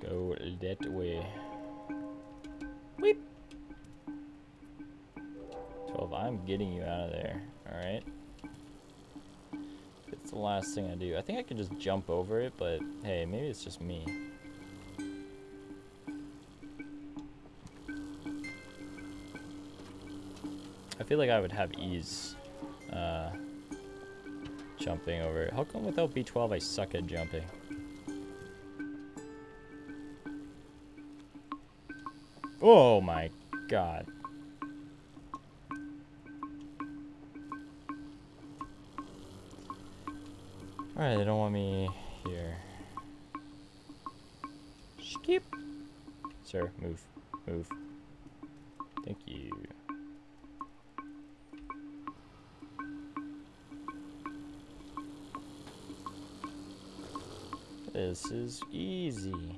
Go that way. Weep. 12, I'm getting you out of there. Alright. It's the last thing I do. I think I can just jump over it, but hey, maybe it's just me. I feel like I would have ease uh, jumping over it. How come without B12 I suck at jumping? Oh my god. Alright, they don't want me here. Skip. Sir, move. Move. Thank you. This is easy.